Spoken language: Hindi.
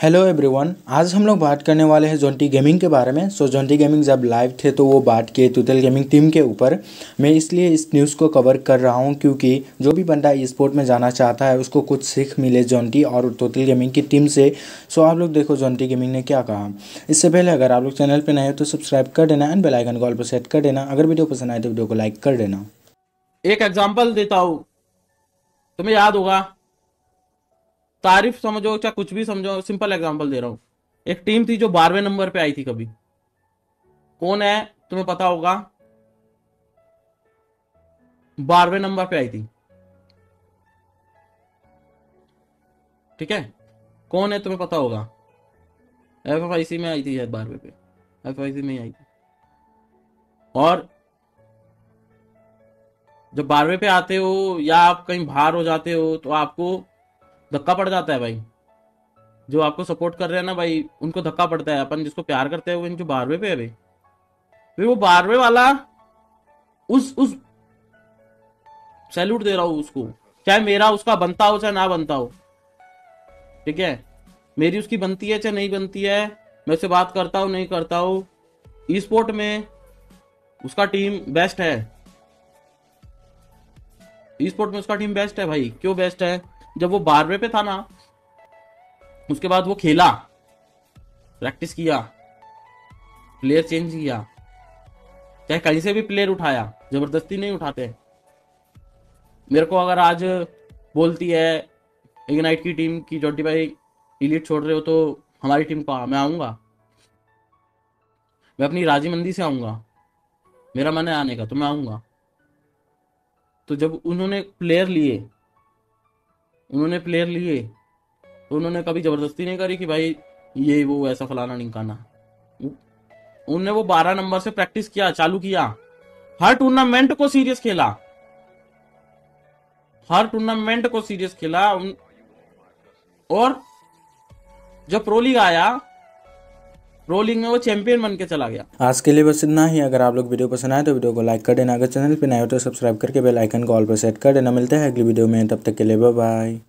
हेलो एवरीवन आज हम लोग बात करने वाले हैं जोंटी गेमिंग के बारे में। सो जोंटी गेमिंग जब लाइव थे तो वो बात किए तुतल गेमिंग टीम के ऊपर। मैं इसलिए इस न्यूज़ को कवर कर रहा हूँ क्योंकि जो भी बंदा स्पोर्ट में जाना चाहता है, उसको कुछ सीख मिले जोंटी और तुतल गेमिंग की टीम से। सो आप लोग देखो जोंटी गेमिंग ने क्या कहा। इससे पहले अगर आप लोग चैनल पर नए हो तो सब्सक्राइब कर देना एंड बेलाइकन कॉल पर सेट कर देना। अगर वीडियो पसंद आए तो वीडियो को लाइक कर देना। एक एग्ज़ाम्पल देता हूँ। तुम्हें याद होगा तारीफ़ समझो चाहे कुछ भी समझो सिंपल एग्ज़ाम्पल दे रहा हूँ। एक टीम थी जो बारहवें नंबर पे आई थी कभी। कौन है? तुम्हें पता होगा। बारहवें नंबर पे आई थी। ठीक है? कौन है तुम्हें पता होगा? एफ़ एफ़ आई सी में आई थी बारहवें पे। एफ़ आई सी में आई थी। और जब बारहवें पे आते हो या आप कहीं बाहर हो जाते हो तो आपको धक्का पड़ जाता है भाई। जो आपको सपोर्ट कर रहे हैं ना भाई, उनको धक्का पड़ता है। अपन जिसको प्यार करते हैं, वो इनके बारहवें पे है भाई। फिर वो बारहवें वाला उस उस सैल्यूट दे रहा हूँ उसको। चाहे मेरा उसका बनता हो, चाहे ना बनता हो। ठीक है? मेरी उसकी बनती है, चाहे नहीं बनती है। मैं उससे बात करता हूँ, नहीं करता हूँ। ई स्पोर्ट में उसका टीम बेस्ट है। ई स्पोर्ट में उसका टीम बेस्ट है भाई। क्यों बेस्ट है? जब वो बारहवें पे था ना, उसके बाद वो खेला प्रैक्टिस किया प्लेयर चेंज किया, चाहे कहीं से भी प्लेयर उठाया, ज़बरदस्ती नहीं उठाते। मेरे को अगर आज बोलती है इग्नाइट की टीम की जोटी भाई इलीट छोड़ रहे हो तो हमारी टीम को मैं आऊँगा। मैं अपनी राज़ी मंदी से आऊँगा। मेरा मन है आने का तो मैं आऊँगा। तो जब उन्होंने प्लेयर लिए उन्होंने प्लेयर लिए। तो उन्होंने कभी ज़बरदस्ती नहीं करी कि भाई, ये, वो, ऐसा फलाना निकाना। उन्होंने वो बारह नंबर से प्रैक्टिस किया, चालू किया। हर टूर्नामेंट को सीरियस खेला। हर टूर्नामेंट को सीरियस खेला। और जब प्रो लीग आया प्रो लीग में वो चैंपियन बन के चला गया। आज के लिए बस इतना ही। अगर आप लोग वीडियो पसंद आए तो वीडियो को लाइक कर देना। अगर चैनल पर नए हो तो सब्सक्राइब करके बेल आइकन को ऑल पर सेट कर देना। मिलते हैं अगली वीडियो में। तब तक के लिए बाय